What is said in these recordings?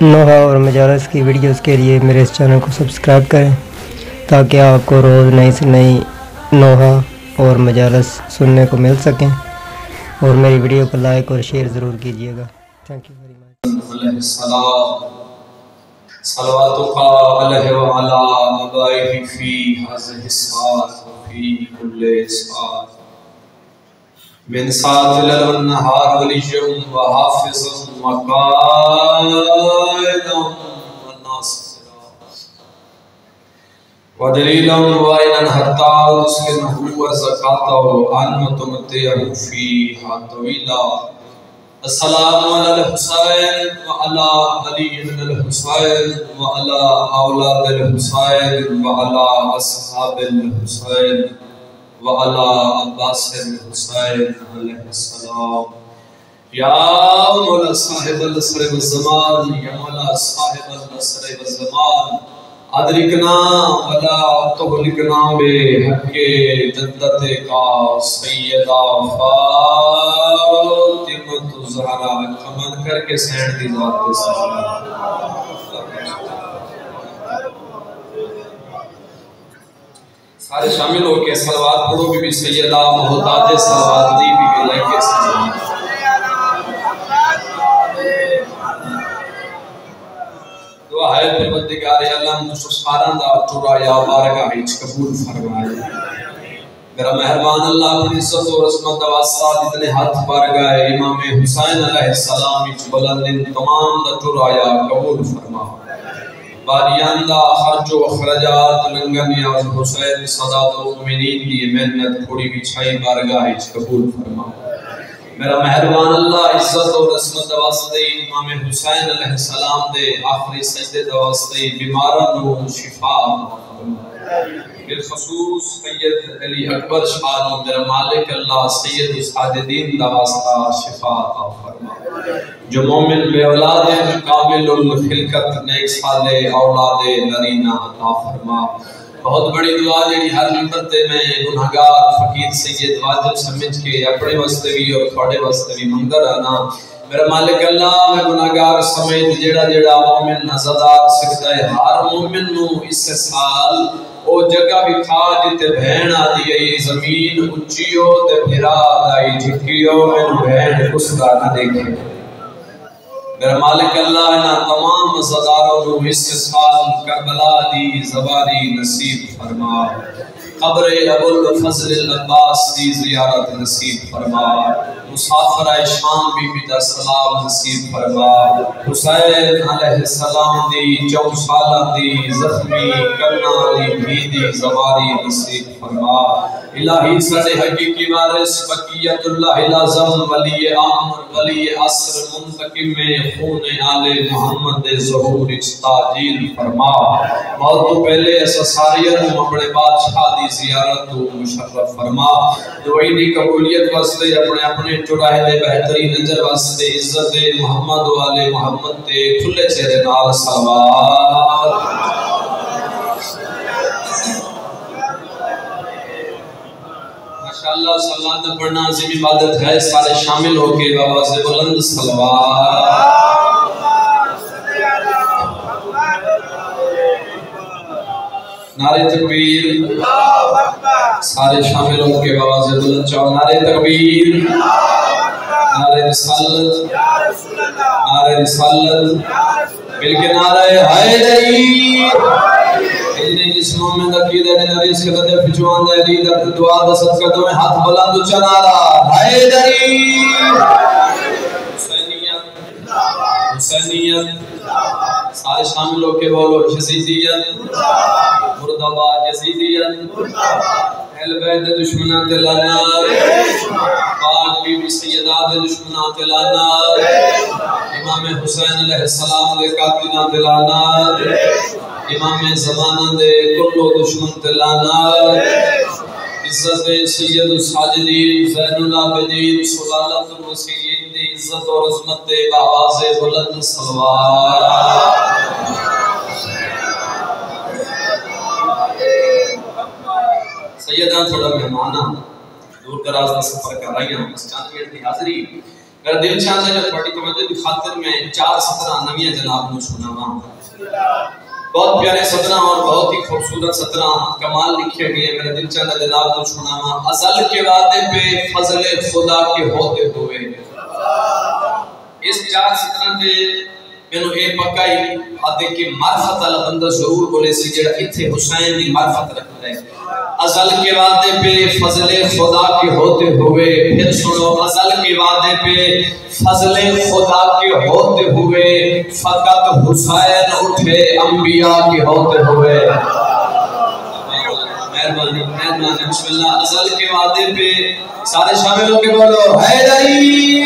نوحہ اور مجالس کی ویڈیوز کے لیے میرے اس چینل کو سبسکرائب کریں تاکہ آپ کو روز نئی سے نئی نوحہ اور مجالس سننے کو مل سکیں اور میری ویڈیو کو لائک اور شیئر ضرور کیجیے گا۔ تھینک یو ویری مچ علیہ السلام۔ صلواتك عليه وعلى آبائه في هذه الساعة وفي كل ساعة من ساعة الليل والنهار وليا وحافظا وقائدا وناصرا ودليلا وعينا حتى تسكنه وزكاته أن تمتعه فيها طويلا. السلام على الحسين وعلى علي بن الحسين وعلى أولاد الحسين وعلى أصحاب الحسين. وعلى عباس الحسين عليه السلام. يا مولا صاحب النصر والزمان، يا مولا صاحب النصر والزمان. ادرکنا ولا تغلقنا بحق جدت کا سیدہ فاطمت زہرا کمن کر کے سینڈ دی ذات کے ساتھ. سارے شامل ہو کے سلوات پڑھو بی بی سیدہ محتاج سلوات دی بی بی لے کے سلوات دعا ہے پروردگار عالم سسکاران دا ٹورا یا بارگاہ وچ قبول فرمائے۔ میرا مہربان اللہ اپنی عزت و عظمت و واسطہ جتنے ہاتھ بارگاہ امام حسین علیہ السلام وچ بلند تمام دا ٹورا یا قبول فرما۔ باریاندہ خرچ و اخراجات لنگن یا حسین صدات المؤمنین کی محنت تھوڑی بچھائی بارگاہ وچ قبول فرما میرا مہربان اللہ عزت اور عصمت دواستے امام حسین علیہ السلام دے آخری سجدے دواستے بیماران و شفا بالخصوص سید علی اکبر شاہ میرا مالک اللہ، سید اسحاددین دواستا شفا عطا فرما۔ جو مومن بے اولاد ہیں کامل الخلقت، نیک سالے اولاد نرینہ عطا فرما۔ بہت بڑی دعا جڑی ہر نمبرتے میں گناہگار، فقیر، سید، واجب سمجھ کے اپنے واسطے بھی اور تھوڑے واسطے بھی منگر آنا میرا مالک اللہ، میں گناہگار سمجھ جڑا جڑا مومن نزدار سکتا ہے، ہر مومن نو اس سال او جگہ بھی کھا جتے بہن آدھی ای زمین اچھیو تے پھرا دائی جھکیو میں بہن کسگا نہ دیکھے۔ میرا مالک اللہ انہا تمام مزداروں نو اس سال کربلا دی زباری نصیب فرما۔ قبر ابو الفضل العباس دی زیارت نصیب فرما۔ مسافر شام بی بی دا سلام نصیب فرما۔ حسین علیہ السلام دی چون سالہ دی، زخمی کرنا علی بھی دی زباری نصیب فرما۔ الہی سڑے حقیقی وارث بقیت اللہ لازم ولی عامر ولی عصر منتقم میں خون آل محمد ظہور تاجیل فرما۔ موت تو پہلے ایسا ساریت اپنے بادشاہ دی زیارت تو مشرف فرما۔ دعائی دی قبولیت واسطے اپنے اپنے چڑھائے دے بہترین نجر واسطے، عزت محمد و آل محمد تے کھلے چہرے نال سلوات۔ ماشاءاللہ صلوات پڑھنا عظیم عبادت ہے، سارے شامل ہو کے بابا سے بلند صلوات نعرے تکبیر۔ سارے شامل ہو کے بابا سے بلند چاہو۔ نعرے تکبیر۔ نعرے رسالت نعرے رسالت بلکہ نعرے حیدری۔ انہیں جس مومن عقیدہ نے نریس کے لدے پچوان دے علی در دعا دا صدقہ تو میں ہاتھ بلند چنا رہا حیدری۔ حسینیت۔ حسینیت۔ سارے شامل ہو کے بولو یزیدیت مردباد یزیدیت اہل بیت دشمنہ تلانا پاک بی بی سیدات دشمنہ تلانا امام حسین علیہ السلام دے قاتلہ تلانا امام زمانہ دے کلو دشمن تلانا عزت سید الساجدین، زین العابدین، سلالت المسیحین دی عزت اور عظمت دے آواز بلند سلوات سیدہ تھوڑا مہمانہ دور دراز کا سفر کر رہی ہیں، بس چاند کی حاضری۔ میرا دل چاہتا ہے جو تھوڑی توجہ کی خاطر میں چار سطرہ نویاں جناب نو سنا ہوا بہت پیارے سطرہ اور بہت ہی خوبصورت سطرہ کمال لکھے گئے میرا دل چاہتا ہے جناب نو سنا ہوا ازل کے وعدے پہ فضل خدا کے ہوتے ہوئے۔ اس چار سطرہ دے مینوں اے پکا ہی آتے کہ معرفت والا بندہ ضرور بولے سی، جڑا ایتھے حسین دی معرفت رکھتا ہے۔ ازل کے وعدے پہ فضل خدا کے ہوتے ہوئے، پھر سنو، ازل کے وعدے پہ فضل خدا کے ہوتے ہوئے، فقط حسین اٹھے، انبیاء کے ہوتے ہوئے۔ مہربانی مہربانی بسم اللہ ازل کے وعدے پہ سارے شامل ہو کے بولو، حیدری!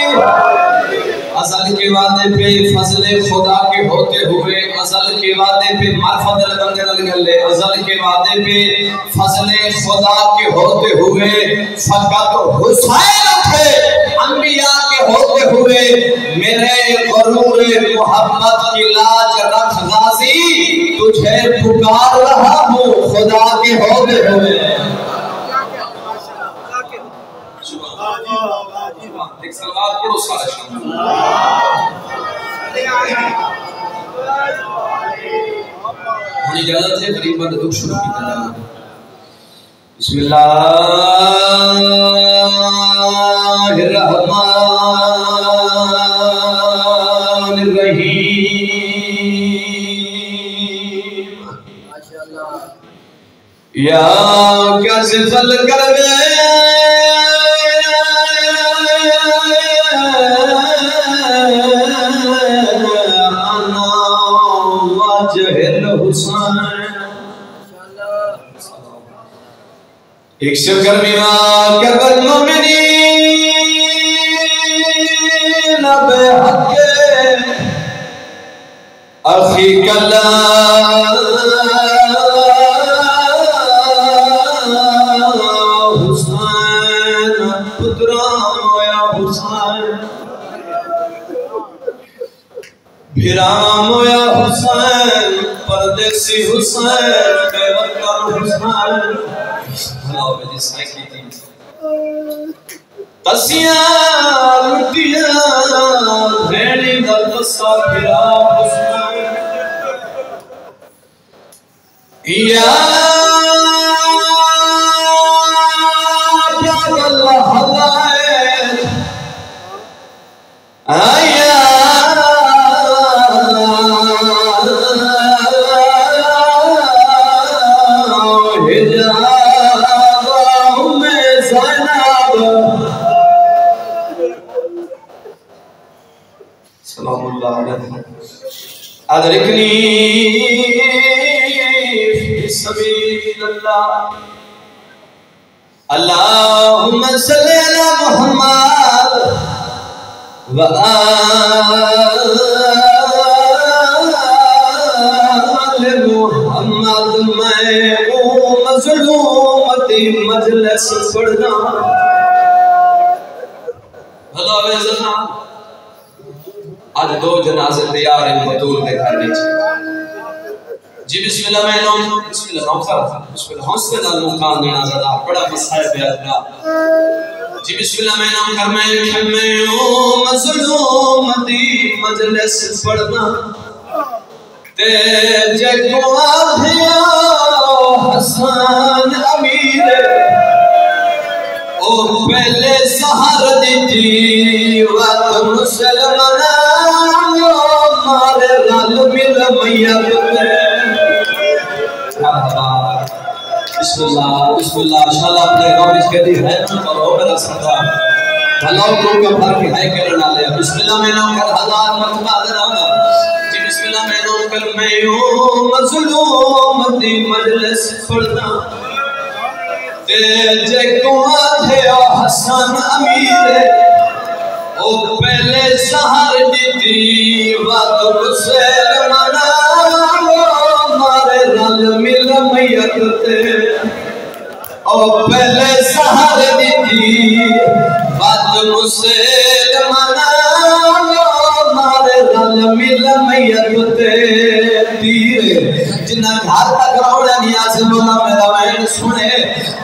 ازل کے وعدے پہ فضل خدا کے ہوتے ہوئے، ازل کے وعدے پہ معرفت بندے نال گلے ازل کے وعدے پہ فضل خدا کے ہوتے ہوئے فقط حسین تھے انبیاء کے ہوتے ہوئے میرے غرور محمد کی لاج رکھ، غازی، تجھے پکار رہا ہوں، خدا کے ہوتے ہوئے۔ ایک سلوات پڑھو سارے شامل ہوں اجازت ہے قریب بند دکھ شروع کی بسم اللہ الرحمن الرحیم۔ یا کیا سفل کر ایک شکر بیما کربت مومنین بے حق اخی کلا حسین پتران یا حسین۔ بھرام یا حسین، پردیسی حسین، بے وکر حسین۔ اللہ بجی سائکی تھی۔ پسیاں لٹیاں بھیڑی دا پسا پھرا پسیاں یا صلی اللہ محمد وآل محمد میں او مظلومتی مجلس پڑھنا۔ بھلا عزت آج دو جنازے تیار ہیں بطول کے گھر نیچے جی بسم اللہ، میں نام بسم اللہ، نام کر بسم اللہ حسن المقام دینا زدہ، بڑا مسائل بیادنا جی بسم اللہ، میں نام کر میں کھمیں مظلوم دی مجلس پڑھنا۔ تے جگو آدھیا حسن امیر۔ او پہلے سہر دیتی وقت مسلمان مارے رل مل میت بسم اللہ بسم اللہ، انشاءاللہ اپنے گاؤں اس کے دی ہے نا کرو میرا سردا بھلاؤ کو کا بھر کے ہے کرنا لے۔ بسم اللہ میں نام کر ہزار مرتبہ درانا جی بسم اللہ میں نام کر میں یوں مظلوم دی مجلس پڑھنا۔ جے کو آدھے حسن امیر۔ او پہلے سہر دیتی، وقت مسلمان مارے رل مل او پہلے سہر دیتی۔ وقت مسلمان مارے رل مل میت تے تیر جنہ گھر تک روڑا نیاز مولا میرا وین سنے۔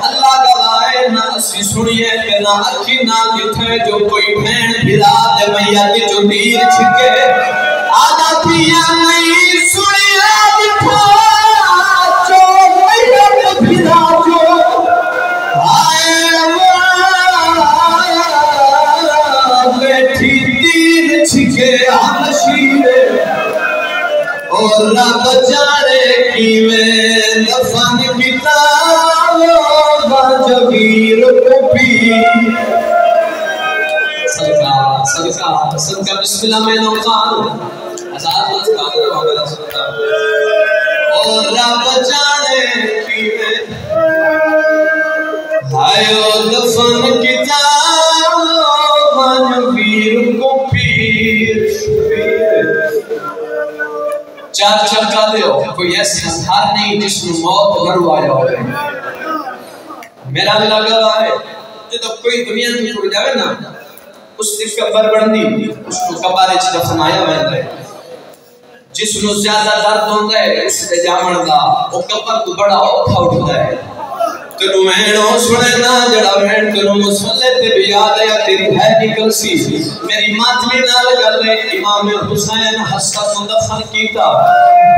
اللہ کا وائے نہ اسی سنیے کہ نہ اکھی نہ کتھے، جو کوئی بھین بھرا دے میت جو دیر چھکے۔ آدھا پیا نہیں سنیا اور رب جانے کی میں دفن کتاب جبیر کو پی صدقہ صدقہ صدقہ بسم اللہ میں نوکان ہزار بس کامل ہو گیا صدقہ اور رب جانے کی میں ہائیو چار چرچا دے ہو کوئی ایسی ہر نہیں جس میں موت مرو آیا ہو میرا بھی لگا رہا ہے جو تو کوئی دنیا میں کوئی جاوے نا، اس کی قبر بڑھنی اس کو قبر چھ دفنایا ہوئے ہے جس نو زیادہ درد ہوتا ہے، اس سے جامن دا، وہ قبر تو بڑا اوکھا اٹھتا ہے۔ تنو مینو سنے نا، جڑا مین تنو مسلے تے بھی یاد ہے تیری ہے نکل سی۔ میری ماتمی نال گل ہے، امام حسین حسن کو دفن کیتا۔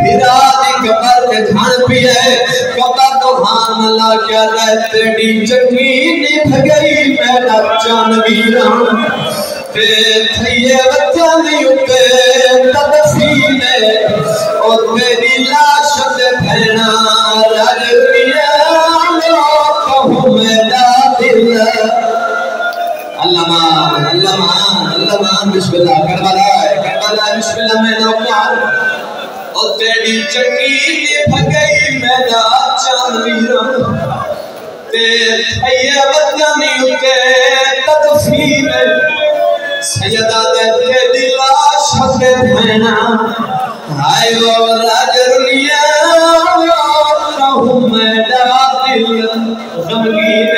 بھرا دی قبر تے دھان پی ہے قبر تو ہان لا کیا دے تیری چنگی نبھ گئی میرا جان ویران تے تھئیے بچہ نہیں اتے تدفین اور میری لاش تے بھینا رج پیا علمان علمان علمان بسم اللہ کربلا ہے کربلا بسم اللہ میں نوکار او تیری چکی نے بھگئی میرا چان ویران تے تھئیے بدنی اتے تدفین۔ سیدہ دے تیری لاش ہتے بھینا ہائے وہ راجرنیا رہو میرا دل۔ غمگین جنہ ماتم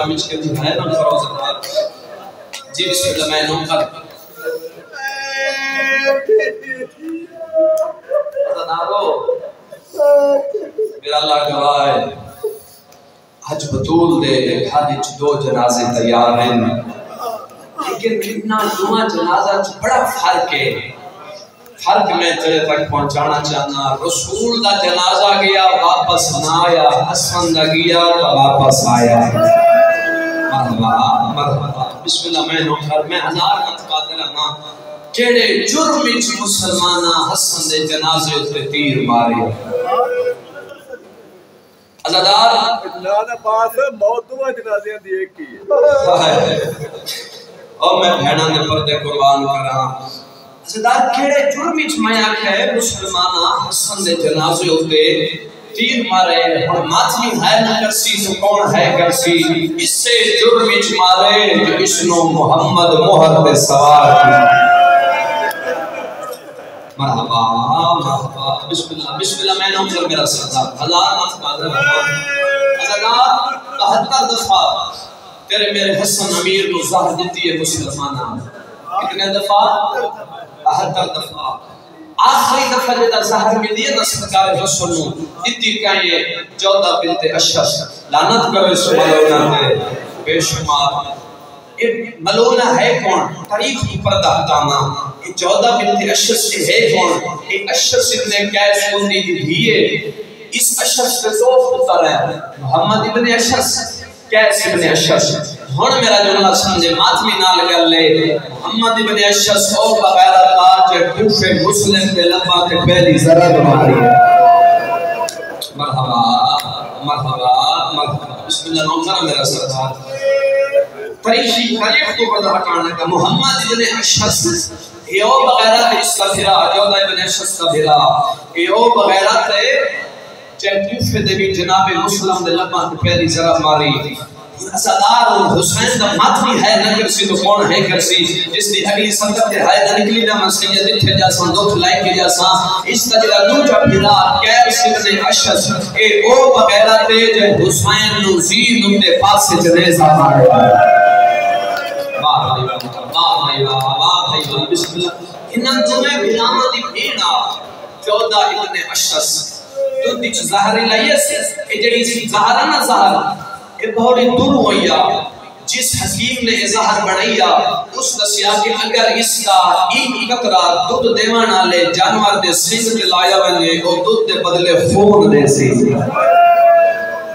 شاءاللہ پروگرام اس کے دکھائے نا فروز اللہ جی بسم اللہ، میں نوم کر میرا اللہ گواہ ہے۔ حج بطول دے حج دو جنازے تیار ہیں۔ لیکن کتنا دعا جنازہ چ بڑا فرق ہے۔ فرق میں تیرے تک پہنچانا چاہنا رسول دا جنازہ گیا، واپس نہ آیا، حسن دا گیا، واپس آیا۔ مرحبا مرحبا. بسم اللہ میں نوکر میں ہزار مت قادر ہاں کیڑے جرم وچ مسلمانہ حسن دے جنازے تے تیر مارے. ازادار اللہ پاس موت دعا جنازیاں دی ایک کی اور میں بھیڑاں دے پردے قربان کر رہا ازادار کیڑے جرم وچ میں آکھیا ہے مسلمانہ حسن دے جنازے ہوتے تیر مارے اور ماتمی ہے نہ کرسی تو کون ہے کرسی؟ اس سے جرم وچ مارے جو اس نو محمد مہر تے سوار کی مرحبا مرحبا بسم اللہ بسم اللہ میں نام کر میرا سردار ہزار مات قادر ہزار بہتر دفعہ تیرے میرے حسن امیر کو زہر دیتی ہے مسلمانہ۔ کتنے دفعہ؟ بہتر دفعہ۔ آخری دفعہ جدا زہر ملی ہے نا سرکار رسول نو دیتی کیا یہ چودہ بنت اشش لعنت کرو اس ملونہ ہے بے شمار۔ یہ ملونہ ہے کون؟ تاریخ کی پردہ ہٹانا یہ چودہ بنت اشش سے ہے کون؟ یہ اشش ابن کیس کندی دی دھیئے اس اشش سے دو پتر ہے۔ محمد ابن اشش کیس ابن اشش ہن میرا جملہ سمجھے ماتمی نال گل لے۔ محمد ابن اشش او بغیر اللہ کے مسلم کے لبا کے پہلی ذرا تمہاری مرحبا مرحبا مرحبا۔ بسم اللہ، نام کرا میرا سردار۔ تاریخی تاریخ کو پردہ ہٹانا کا محمد ابن اشس یہ او بغیرت اس کا بھرا جودہ ابن اشس کا بھرا یہ او بغیرت ہے چاہے کوفے دے بھی جناب مسلم دے لبا تے پہلی ذرا ماری ازادار حسین دا مات بھی ہے نہ کرسی تو کون ہے کرسی جس دی اگلی سنگت دے ہے نہ نکلی نہ مسیح دل تھے جا سان دکھ لائے کے جا سان اس کا جڑا دوجا بھرا کیر سن اشس اے او بغیرت تے جے حسین نو زی زین دے پاس سے جنازہ مارا واہ بھائی واہ بھائی واہ بھائی بسم اللہ انہاں دوے بھراواں دی بھیڑا چودہ ابن اشس تو دیچ ظاہر لائیس اے جڑی سی ظاہر نہ ظاہر اے بہت دور ہویا جس حکیم نے ظاہر بڑھیا اس دسیا کہ اگر اس کا ایک قطرہ دودھ دیوان والے جانور دے سنگ تے لایا ونجے او دودھ دے بدلے خون دے سی۔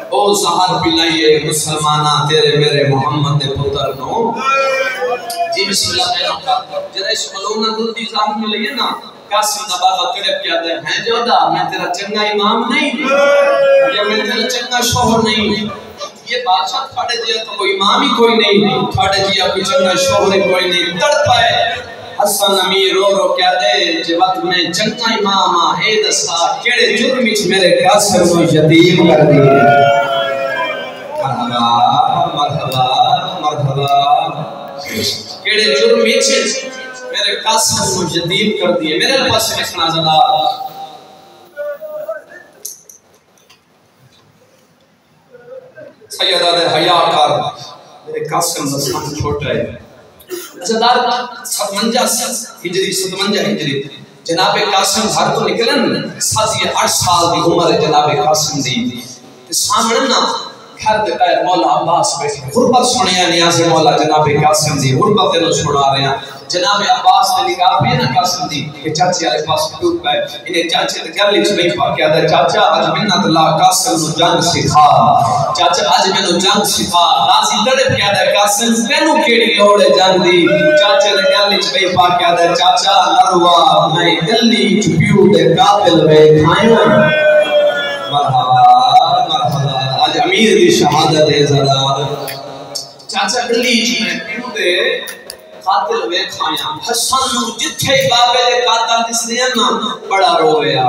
او ظاہر پلائیے مسلمانہ، تیرے میرے محمد دے پتر نو۔ جی بسم اللہ پیدا کا جرا اس ملونہ دل دی ظاہر میں نا، قاسم دا بابا تڑپ کیا دے۔ ہیں جو دا میں تیرا چنگا امام نہیں۔ یا میں تیرا چنگا شوہر نہیں۔ یہ بادشاہ تھاڑے جیا تو کوئی امام ہی کوئی نہیں، تھاڑے جیا کوئی چنگا شوہر کوئی نہیں تڑ پائے حسن، امیر رو رو کیا دے جے وقت میں چنگا امام آئے دستا، کیڑے جرم اچھ میرے قاسم کو یتیم کر دیئے مرحبا مرحبا مرحبا۔ کیڑے جرم اچھ میرے قاسم کو یتیم کر دیئے میرے پاس لکھنا زدہ۔ سیدہ دے حیاء کر۔ میرے قاسم دستان چھوٹا ہے۔ اچھا، ازدار ستمنجہ ہجری ستمنجہ ہجری۔ جناب قاسم گھر تو نکلن، سازی اٹھ سال دی عمر جناب قاسم دی۔ سامنے نا، گھر دے پیر مولا عباس بیٹھے۔ غربت سنیا نیاز مولا جناب قاسم دی۔ غربت دے چھوڑا رہے ہیں۔ جناب عباس نے نگاہ بھی نہ قاسم دی کہ چاچی علیہ پاس ٹوٹ پائے انہیں چاچی نے گھر لکھ نہیں پا کیا دے چاچا آج منت اللہ قاسم نو جنگ سکھا۔ چاچا آج میں نو جنگ سکھا۔ راضی لڑے کیا دے قاسم تینو کیڑی لوڑے جنگ دی۔ چاچا نے گھر لکھ نہیں پا کیا دے چاچا نروا میں گلی چپیو دے قابل میں کھائیں مرحبا مرحبا، آج امیر دی شہادت ہے زدار چاچا گلی میں پیو دے قاتل وے کھایا۔ حسن نو جتھے بابے دے قاتل دس دیا نا، بڑا رویا۔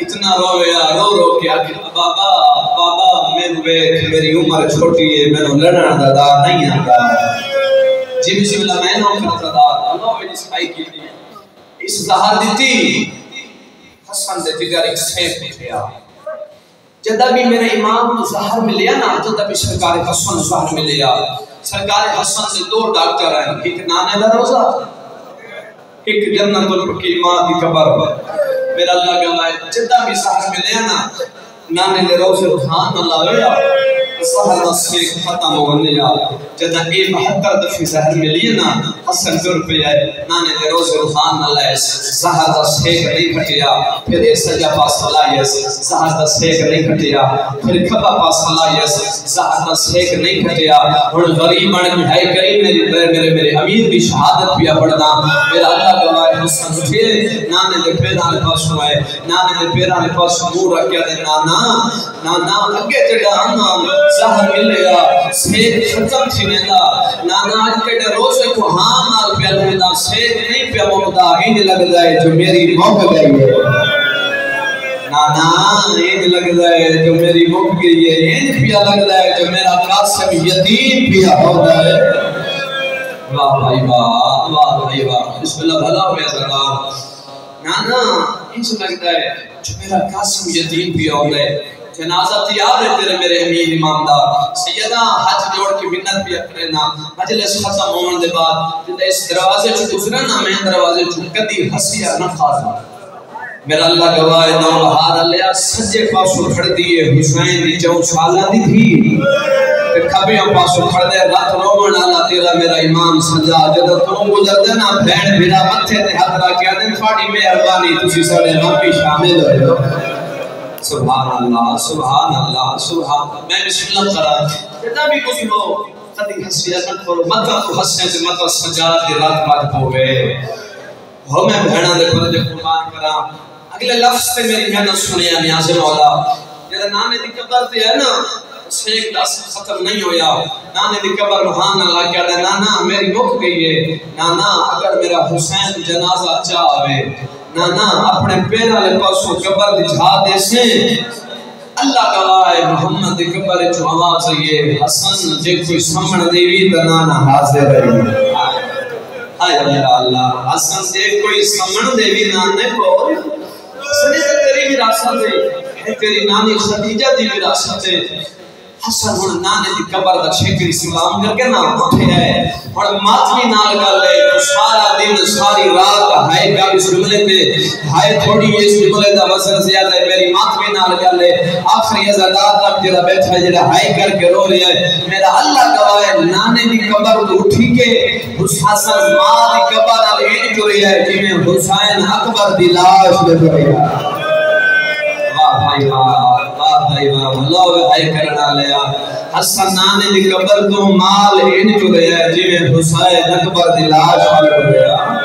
اتنا رویا، رو رو کے آگے، بابا بابا، میں وے میری عمر چھوٹی ہے، میں نو لڑن دا دا، نہیں آتا جی بسم اللہ، میں نو کرتا دا۔ اللہ میں جس آئی کی اس ظاہر دیتی۔ حسن دے جگر ایک سیف پھیا جدہ بھی میرے امام کو ظاہر ملیا نا، جدہ بھی سرکار حسن ظاہر ملیا۔ سرکار حسن سے دو ڈاکٹر ہیں، ایک نانے دا روزہ، ایک جنت الحکیمہ دی قبر۔ پر میرا اللہ گواہ جدہ بھی ظاہر ملیا نا، نانے دے روزے خان اللہ ہویا ظاہر نصیق ختم ہونے یا جدہ اے بہتر دفعی ظاہر ملی نا حسن گر پہ آئے نانے دے روز روحان اللہ اس ظاہر دا سیک نہیں کھٹیا پھر اے سجا پاس اللہ اس ظاہر دا سیک نہیں کھٹیا پھر کھبا پاس اللہ اس ظاہر دا سیک نہیں کھٹیا، اور غریب بڑھ مٹھائی کری میرے میرے میرے امیر کی شہادت پیا پڑھنا میرا اللہ گواہ حسن اٹھے نانے دے پیران پاس ہوئے نانے دے پیران پاس مور رکھیا دے نانا نانا اگے چڑھا آنا ظاہر ملے گا سید ختم تھی ویندہ نانا آج کٹے روزے کو ہاں نال پیا لگدا سید نہیں پیا مقدا ہی لگ جائے جو میری موقع گئی ہے نانا عید لگ جائے جو میری موقع گئی ہے عید پیا لگ جائے جو میرا قاسم یتیم پیا ہو جائے واہ بھائی واہ واہ بھائی واہ بسم اللہ بھلا ہویا سرکار نانا ان سے لگتا ہے جو میرا قاسم یتیم بھی ہو گئے جنازہ تیار ہے تیرے میرے امیر امام دا، سیدہ حج جوڑ کی منت بھی اپنے اکرنا مجلس ختم ہونے دے بعد جدہ اس دروازے چھو گزرا نا میں دروازے چھو کدی ہسیا نہ خاصا میرا اللہ گواہ ہے نو بہار اللہ سجے پاسو کھڑ دیئے، حسین دی جو سالہ دی تھی۔ کہ کھبیاں پاسو کھڑ دے، رات رومن اللہ تیرا میرا امام سجا۔ جدہ تم گزر دے نا بھین بھیرا متھے تے حد را کیا دن تھوڑی مہربانی، تسی سارے سڑے غم شامل ہوئے سبحان اللہ سبحان اللہ سبحان اللہ۔ میں بسم اللہ کرا۔ جدا بھی کچھ لو کدی ہنسی اگر کرو۔ مطلب تو ہنسے سے مطلب سجا دی رات بات ہوئے۔ ہو میں بہنا دے پر جو قربان کرا اگلے لفظ تے میری محنت سنیا نیاز یعنی مولا۔ جدا نانے دی قبر تے ہے نا سیک دس ختم نہیں ہویا۔ نانے دی قبر روحان اللہ کیا دے نانا، میری مک گئی ہے۔ نانا، اگر میرا حسین جنازہ چاہ آوے، نانا، اپنے پیر والے پاسوں قبر دی جھا دے سے۔ اللہ گواہ ہے، محمد قبر جو آواز ہے حسن، جے کوئی سمن دیوی تے نانا حاضر ہے۔ آئے اللہ اللہ، حسن سے کوئی سمن دیوی نانے کو سنی تیری وراثت ہے تیری نانی خدیجہ دی وراثت ہے۔ حسن ہن نانے دی قبر دا چھکری سلام کر کے نہ اٹھے ہے ہن ماتمی نال گل ہے، سارا دن، ساری رات ہائے گا اس جملے تے، ہائے تھوڑی اس جملے دا وزن زیادہ ہے۔ میری ماتمی نال گل ہے، آخری ازادار تک جڑا بیٹھا ہے، جڑا ہائے کر کے رو رہا ہے۔ میرا اللہ گواہ ہے، نانے دی قبر تو اٹھی کے حسن ماں دی قبر نال این جو رہا ہے جی میں حسین اکبر دی لاش دے رہا ہے واہ بھائی واہ۔ واہ بھائی واہ اللہ وے کرنا لیا حسن نانے دی قبر تو مال این جو رہا ہے جی میں حسین اکبر دی لاش دے رہا ہے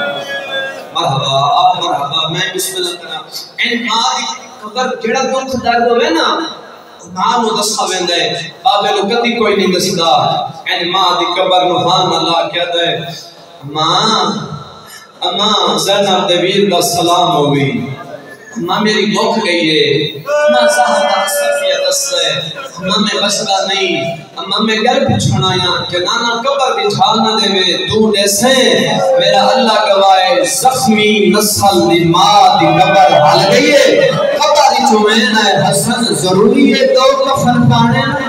مرحبا، آپ مرحبا، میں بسم اللہ کرا این ماں دی قبر جڑا دکھ درد ہوئے نا ماں نو دسا ویندا ہے۔ بابے نو کدی کوئی نہیں دسدا۔ این ماں دی قبر نو ہاں اللہ کہدا ہے ماں اما، زینب دے ویر دا سلام ہوئی ماں میری بھوک گئی ہے۔ ماں زہرا صفیہ دس ہے۔ ماں میں بسدا نہیں۔ ماں میں گھر بھی یا کہ نانا قبر بھی چھال نہ دے میں تو نیسے میرا اللہ گوائے زخمی نسل دی ماں دی قبر حل گئی ہے۔ قبر دی چوین ہے حسن ضروری ہے، دو کفن پانے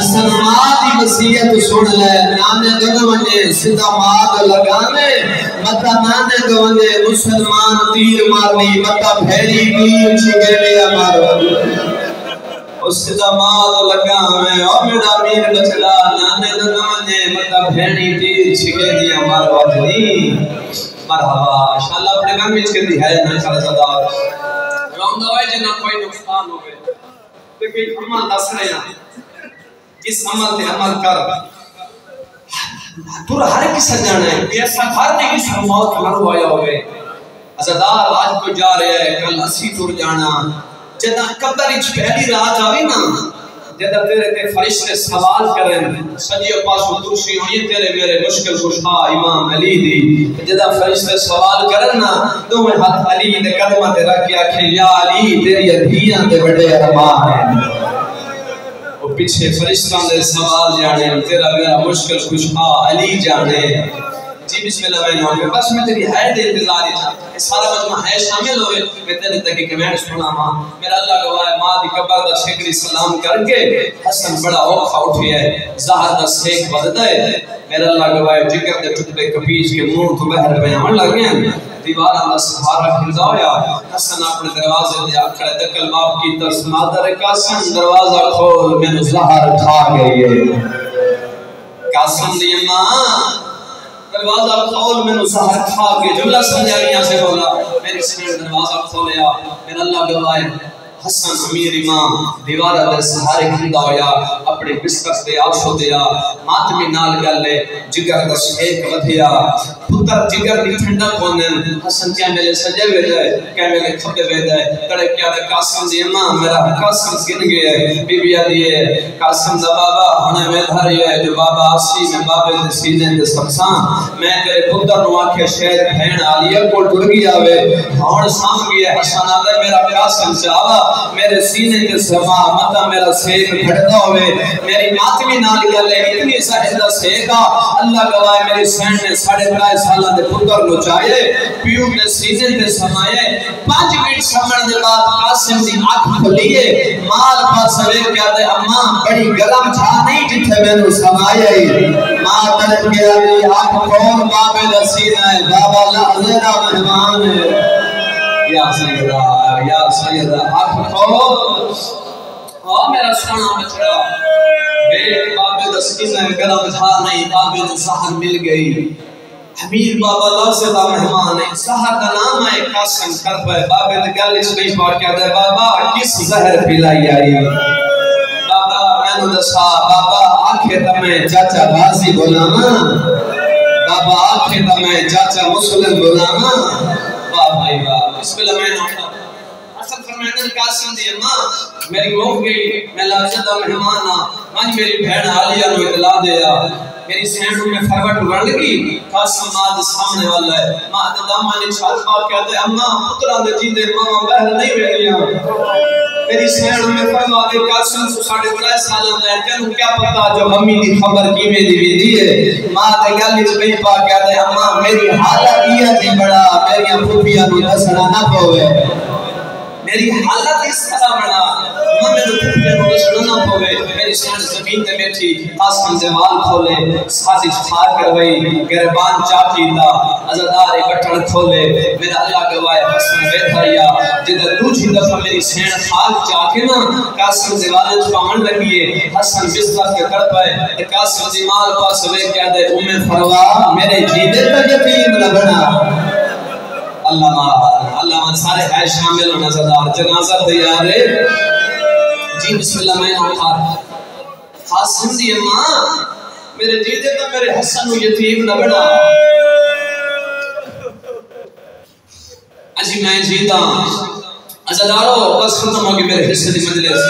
حسن ماں دی وصیت سن لے۔ نانے دگونے سیدھا ماں دا لگانے۔ متا نانے دگونے مسلمان تیر مارنی۔ مطلب متا بھیری تیر چھگے لیا مارو اس سیدھا ماں دا لگانے۔ او میرا میر بچلا۔ نانے دگونے متا مطلب بھیری تیر چھگے لیا مارو اجنی مرحبا، انشاءاللہ اپنے گھر میں چکر دی ہے۔ نا کھڑا صدا روندا ہوئے جنہ کوئی نقصان ہوئے۔ لیکن ہم ہاں دس رہے ہیں۔ اس عمل تے عمل کر۔ تور ہر کس جانا ہے۔ کہ ایسا گھر نہیں کس موت لڑ ہوا ہوئے۔ ازادار آج کو جا رہے ہیں، کل اسی تور جانا۔ جدا قبر وچ پہلی رات آوی نا۔ جدا تیرے تے فرشتے سوال کرن سجے پاسوں دوسری ہونی تیرے میرے مشکل کشا امام علی دی۔ جدا فرشتے سوال کرن نا تو میں ہاتھ علی دے قدمہ تے رکھ کے آکھے، یا علی، تیری ادھیاں دے بڑے ارمان ہیں۔ پیچھے فرشتہ نے سوال جانے تیرا میرا مشکل خوشا علی جانے۔ جی بسم اللہ میں نام بس میں تیری ہے دے انتظار ہی تھا۔ یہ سارا مجمع ہے شامل ہوئے۔ میں تیرے تک کہ میں سنا ماں میرا اللہ گواہ ہے ماں دی قبر دا شکری سلام کر کے حسن بڑا اوکھا اٹھی ہے۔ زہر دا سیک بددا ہے۔ میرا اللہ گواہ ہے، جگر دے ٹکڑے کپیش کے منہ تو بہر پہ آن لگ گئے دیوار اللہ سہارا کھلزا ہویا حسن اپنے دروازے دے آکھڑے دکل باپ کی ترس مادر قاسم، دروازہ کھول میں زہر کھا گئی ہے۔ قاسم دی ماں دروازہ کھول میں نے زہر کھا کے جملہ سمجھا گیا سے بولا میری سیر دروازہ کھولیا پھر اللہ گواہ حسن امیر امام دیوارہ دے سہارے کھندا ہویا، اپنے بستر سے آشو دیا، ماتمی نال گل گلے جگر دا شیک ودھیا، پتر جگر دی ٹھنڈا کونن حسن کیا میرے سجے وے دے، کیا میرے کھبے وے دے، کڑے کیا دے، قاسم دی امام میرا قاسم گن گئے بی بی علی ہے، قاسم دا بابا ہنے میں دھر ہے، جو بابا آسی میں بابے دے سینے دے سبسان میں تیرے پتر نو آکھے شہر بہن علیہ کو ٹر گیا وے ہون سام گیا حسن آدھے میرا قاسم چاہا میرے سینے کے سما مطا میرا سیک پھڑتا ہوئے، میری مات ماتمی نال گلے اتنی سہدہ سیکا، اللہ گواہ میری سین نے ساڑھے برائے سالہ دے پتر لو چاہے پیو نے سینے دے سمائے، پانچ منٹ سمن دے بعد قاسم دی آنکھ کھلیے، مال پاس سویر کیا دے اماں بڑی گلم چھا نہیں جتھے میں نے سمائے۔ ماں تلک گیا دی آنکھ کھول بابے دا سینہ ہے، بابا اللہ زیرہ مہمان ہے۔ یا سیدہ یا سیدہ آنکھ کھول آ میرا سونا بچڑا بے بابے دا سینہ گرم تھا نہیں بابے دا سہر مل گئی. حمیر بابا اللہ سے دا مہمان ہے، سہر دا نام ہے قاسم کر پہ بابے دا گل اس نہیں پاک کیا ہے بابا، کس زہر پلائی آئی؟ بابا، میں نے دسا، بابا، آنکھیں تمہیں چاچا بازی بولاما بابا، آنکھیں تمہیں چاچا مسلم بولاما واہ بھائی واہ، بسم اللہ، میں نے اصل فرمائن قاسم دی اماں میری موک گئی میں لاجت دا مہمان ہاں مجھ میری بہن عالیہ نو اطلاع دیا میری سینڈ میں فروٹ بڑھ لگی قاسم ماں سامنے والا ہے ماں دے داما نے چھات پاک کہتے ہیں اماں پتران دے جیندے ماں بہر نہیں بیٹھیاں میری سینڈ میں فرما دے قاسم سو ساڑھے بڑھائے سالہ میں تینو کیا پتا جو ممی دی خبر کی میں دی بھی دیئے ماں دے گلی چ بہی پاک کہتے ہیں اماں میری حالت یہ تھی بڑا میری پھوپیاں نو دسنا نہ پوے میری حالت اس طرح بنا۔ میں میرے پھوپے کو سننا پوے میری سان زمین تے بیٹھی آسمان دیوال کھولے۔ سازش کھا کر وئی گربان چاٹی دا ازادار بٹن کھولے۔ میرا اللہ گواہ حسن بیٹھایا جدہ دوجی دفعہ میری سین خاک چا کے نا۔ قاسم دیوال چھپامن لگیے حسن بسلا کے کڑ پائے قاسم دیمال پاس ہوئے کیا دے ام فروا میرے جیدے تک یتیم نہ بنا۔ اللہ ماں اللہ ماں سارے ہے شامل ہونا زدار جنازہ تیار ہے۔ جی بسم اللہ، میں نوکار خاص سندھی ماں میرے جیدے تو میرے حسن و یتیم نہ بڑا اجی، میں جیتا۔ اچھا، ازدارو بس ختم ہوگی میرے حصے دی مجلس۔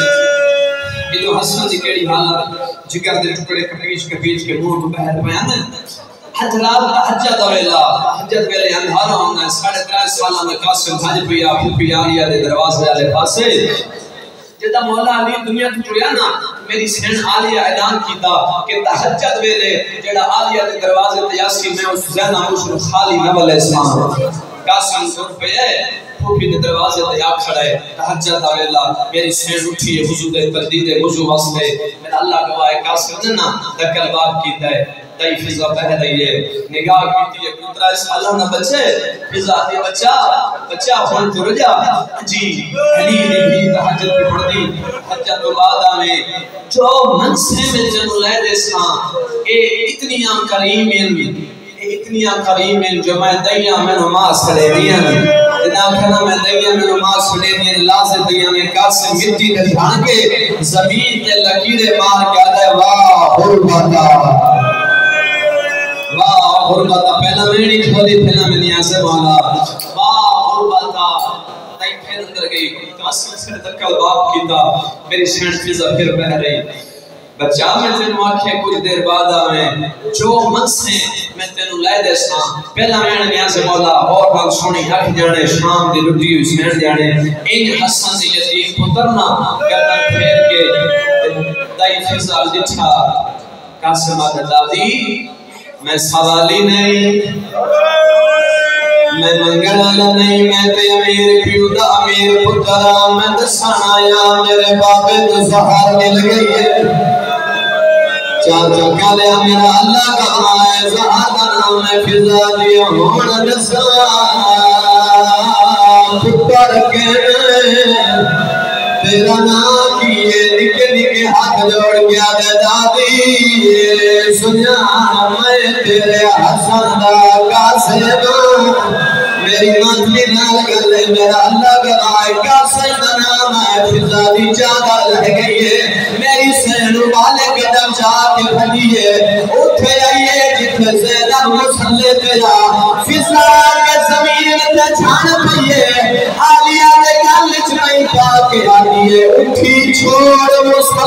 یہ جو حسن دی کیڑی حالت۔ جگر دے ٹکڑے کپیش کے بیچ کے منہ تو بہت بیان ہے۔ حجرات تحجد ویلا تحجد ویلے اندھارا ہونا ہے ساڑھے ترائے سالہ میں قاسم حج پیا پھوپی آریا دے دروازے والے پاسے۔ جدا مولا علی دنیا تو ٹریا نا، میری سین آلیا اعلان کیتا کہ تحجد ویلے جڑا آلیا دے دروازے تے یاسی میں اس زین زینا مشرف خالی نبل اسلام قاسم سر پہ ہے پھوپی دے دروازے تے آپ کھڑا ہے۔ تحجد ویلا میری سین اٹھی ہے، حضور دے تردید وضو واسطے۔ میرا اللہ گواہ قاسم نے نا دکل باب کیتا ہے۔ تائی فضا بہ رہی ہے، نگاہ کیتی ہے، پترا اس اللہ نہ بچے، فضا دی بچا بچا ہون تو رجا جی علی نے بھی تحجد پہ پڑھ دی۔ حجت بعد آنے جو منصے میں جنو لے دے ساں، اے اتنی اتنیاں کریم اے اتنیاں کریم جو میں دیاں میں نماز کرے دیاں جنا کھنا میں دیاں میں نماز کرے دیاں لازم دیاں میں کاسے مٹی دے دھان کے، زمین تے لکیرے مار کے آدھے واہ حرمتا واہ غربتا پہلا میں نہیں کھولی پہلا میں نہیں آسے مولا واہ غربتا تائی پھر اندر گئی۔ کاسی سے دکل باپ کیتا میری سینٹ فضا پھر بہ رہی۔ بچہ میں تینو آکھے کچھ دیر بعد آمیں جو من سے میں تینو لائے دے ساں۔ پہلا میں نے سے مولا اور بھاگ سونی حق جانے شام دی رٹی ہوئی سینٹ جانے ان حسن دی یتیق پترنا، گردن پھیر کے تائی فضا لٹھا قاسم آدھا دادی میں سوالی نہیں، میں منگل والا نہیں، میں تے امیر پیو دا امیر پترا میں دسانا یا میرے بابے تو زہار مل گئی ہے۔ چاچا کالیا میرا اللہ کا آئے زہار دا نام ہے، فضا دیا ہونا دسا پتر کے تیرا نام کیے نکے ہاتھ جوڑ گیا دے دادی سنیا میں تیرے حسن دا قاسم میری منزلی نال گلے میرا اللہ گرائے قاسم دا نام ہے فضا دی چادر لگ گئی ہے میری سین والے قدم جا کے پھلیے اٹھے آئیے جتنے زیدہ مسلے تیرا فضا کے زمین تے چھان پئیے آلیا دے گلچ میں پاک آئیے اٹھی چھوڑ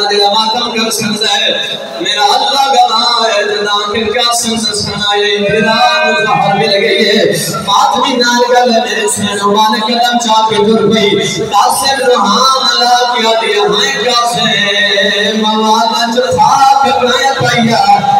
صدات اور حالہ دل ماتم کر سمجھا ہے۔ میرا اللہ گواہ ہے جدا پھر کیا سمجھ سنا یہ انتدا مظہر مل گئی ہے۔ فاطمی نال گل میرے سین وان قدم چاہ کے در گئی قاسم روحان اللہ کیا دیا میں قاسم مولا جو خاک بنایا پیا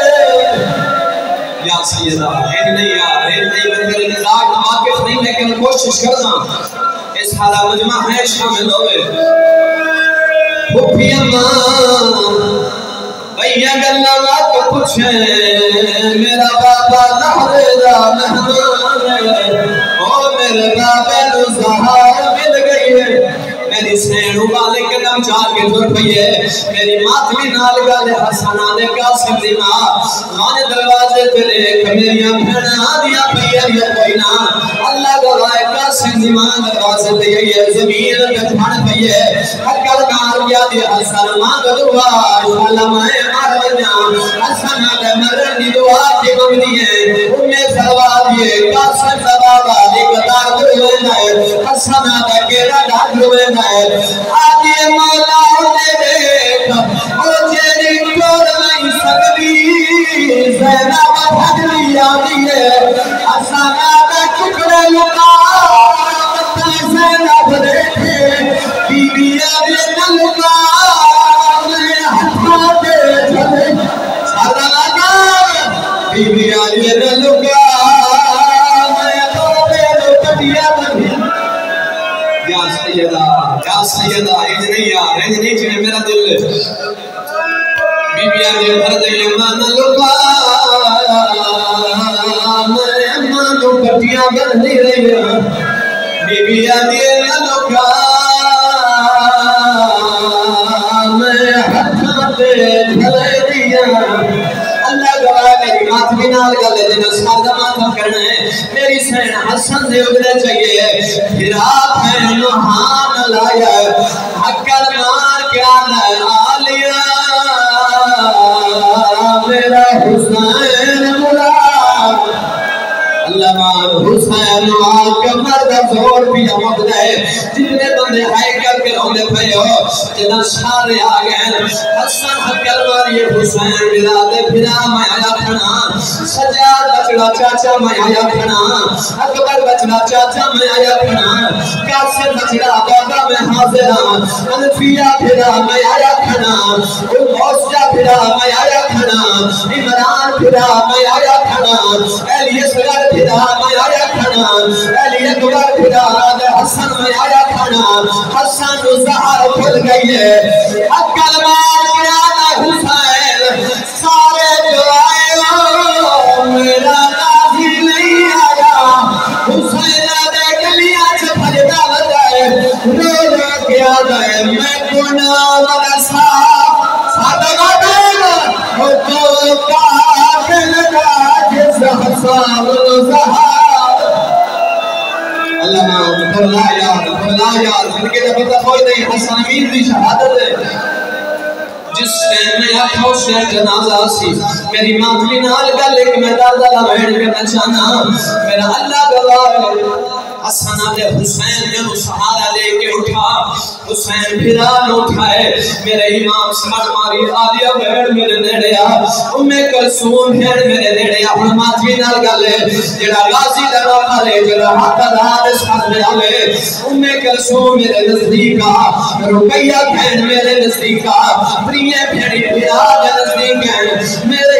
یا سیدہ ایک نہیں یار ایک نہیں میں تیرے مزاج واقف نہیں لیکن کوشش کرنا اس حالہ مجمع ہے شامل ہوئے پھوپھی اماں بھیا گلا مت پوچھے میرا بابا لہرے دا مہمان ہے او میرے بابے نو سہار مل گئی ہے میری سینو والے نام چار کے دور پئیے میری ماتمی نال گالے حسنہ دے قاسم دی ماں مان دروازے تے دیکھ میری بھنا دیا پئیے یہ کوئی نہ۔ اللہ گواہ قاسم دی ماں، دروازے تے یہ زمین تے پھڑ پئیے حقل کا کیا دی حسن ماں دعا اللہ میں مار ونیا حسن دے مرن دی دعا کی منگنی ہے امی سوا دیے قاسم سبابا دی قطار دے حسن دے کیڑا ڈاک ہوئے آدھے مولا ہونے دیکھ او جیری کور نہیں لگا بی بی آدھے نلگا میں تو بے دو کٹیا بنی یا سیدہ یا سیدہ ایج نہیں یار ایج نہیں چنے میرا دل گواہ میری مات بھی نال گلے دن سادہ ماتھا کرنا ہے۔ میری سین حسن سے اگلے چاہیے پھر آپ ہے نوحان لایا حکر مار کیا آلیا۔ میرا حسین مراد اللہ مان حسین آگ مرد زور بھی امد ہے۔ جتنے بندے ہائے کر کے رونے پہ ہو جنہ سارے آگئے حسن حکر ماری حسین بلا دے پھرا میں آیا کھنا سجاد بچڑا چاچا میں آیا کھنا اکبر بچڑا چاچا میں آیا کھنا قاسم بچڑا بابا میں حاضران انفیہ پھرا میں آیا کھنا موسیٰ پھرا میں آیا کھنا عمران پھرا، میں آیا پھرا، میں آیا اکبر پھرا حسن، میں آیا حسن زہر کھل گئی ہے۔ مار حسین، سارے جو آئے ہو، میرا نازی نہیں آیا۔ حسین بجائے رو رو کیا میں کنا ونسا راجس یار یار پتہ کوئی نہیں حسن امین بھی شہادت ہے جس شہر میں آتا اس شہر جنازہ سی۔ میری ماتلی نال گل ایک میں دردہ لبھیڑ کے نچانا میرا اللہ گواہ حسنہ دے حسین میں سہارا لے کے اٹھا، حسین پھرا نہ اٹھائے میرے امام سمجھ ماری آلیا بھیڑ میرے نیڑے آ امے کلسوم بھیڑ میرے نیڑے آ اپنا ماتوی جی نال گلے جڑا غازی درہ پالے جڑا حق دار ساتھ میں آلے امے کلسوم میرے نزدیک آ رکیہ بھیڑ میرے نزدیک آ پریے بھیڑی پھرا دے نزدیک ہے میرے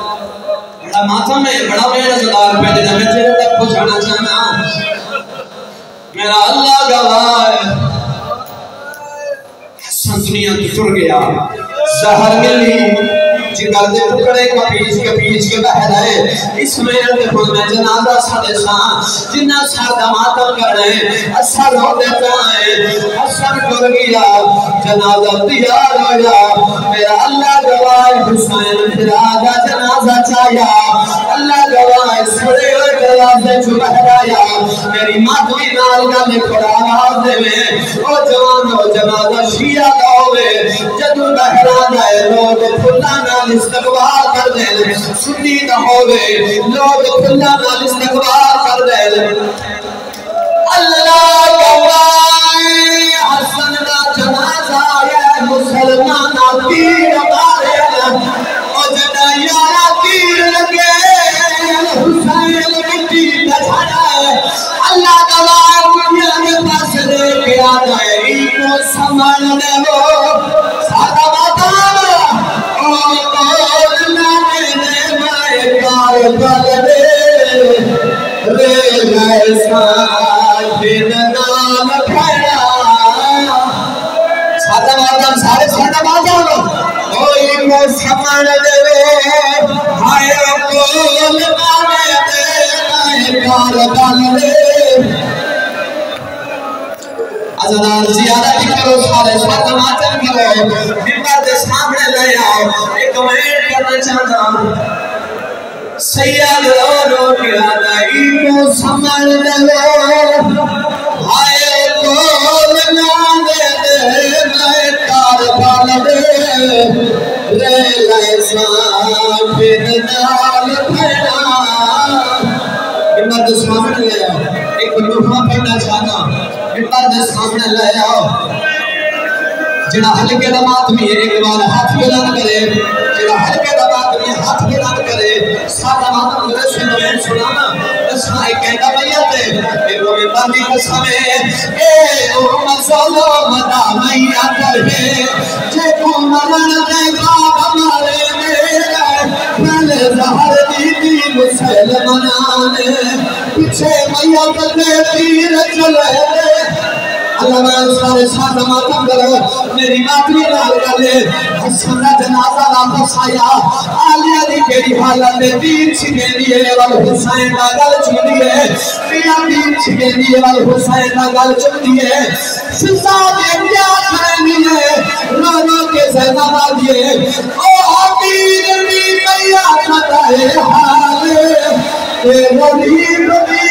ماتھا میں بڑا میرا صدار پہ دینا میں تیرے تک پہنچانا چاہنا۔ میرا اللہ گواہ ہے۔ تو تر گیا۔ زہر ملی۔ جگر دے ٹکڑے کپیچ کپیچ کے بہ رہے اس میں دیکھو میں جنازہ سارے سان جنہ سار دماتم کر رہے اثر ہو دیتا ہے۔ اثر کر گیا، جنازہ تیار ہو جا میرا اللہ گواہ حسین، پھر آگا جنازہ چاہیا۔ اللہ گواہ سڑے ہوئے جنازے چھو بہ رہا میری ماتوی نال گا لے کھڑا آواز دے۔ میں او جوانو، جنازہ شیعہ دا ہوئے جدو بہ رہا ہے، لوگ پھلانا نال استقبال کر دے سنی نہ ہوئے لوگ کھلا نال استقبال کر دے اللہ گوائی حسن دا جنازہ ہے مسلمان تیر مارے او جنا یارا تیر لگے حسین مٹی دھڑا ہے اللہ گوائی دنیا کے پاس لے کے آ جائے کو سمجھ لے وہ سارا سارے سارے بازار کوئی کو دے ہائے کول مانے دے کار گل دے ازدار زیادہ کرو سارے ساتھ ماتم کرو ممبر دے سامنے لے آؤ ایک ویٹ کرنا چاہتا ہوں سید رو رو کے آدائی کو سمجھ دے آئے کول نام دے دے میں کار پال دے۔ رے لیسان پھر نال پھیڑا امت سامنے لے آؤ۔ ایک لوہا پھیڑا چاہتا امت سامنے لے آؤ۔ جڑا ہلکے دمات میں ایک بار ہاتھ بلند کرے، جڑا ہلکے دمات میں ہاتھ بلند کرے، سارا ماتم میرے سن میں سنانا۔ اسنا ایک کہتا بیعت ہے اے وہ میں بندی قسمے اے او مزولو مدا میعت ہے جے کو مرن دے خواب ہمارے میرے۔ پہلے زہر دی دی مسلمانانے پیچھے میعت دے تیر چلے۔ اللہ میں اس سارے ساتھ ماتم کرو میری ماتمی نال گلے حسن جنازہ واپس آیا آلیا دی کیڑی حالت دے دین چھگے دیئے، وال حسین دا گل چھو دیئے میرا دین چھگے دیئے، وال حسین دا گل چھو دیئے سزا دے کیا کرنی ہے رو رو کے زیادہ دیئے او امیر بھی میا خطائے حالے اے غریب بھی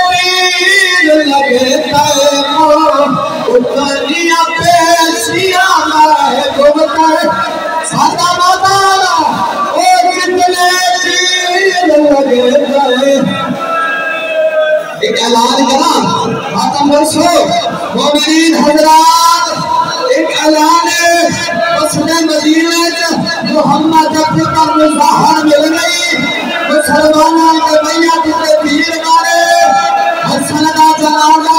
تیر لگے تیمو اتنیا پیسیا ہے گمتر سادا مادانا او جتنے تیر لگے گئے ایک اعلان کرا خاتم برسو مومنین حضرات، ایک اعلان ہے مسئلہ مدینہ محمد اپنے پر مظاہر مل گئی۔ مسلمانہ کے بھئی الصلاة على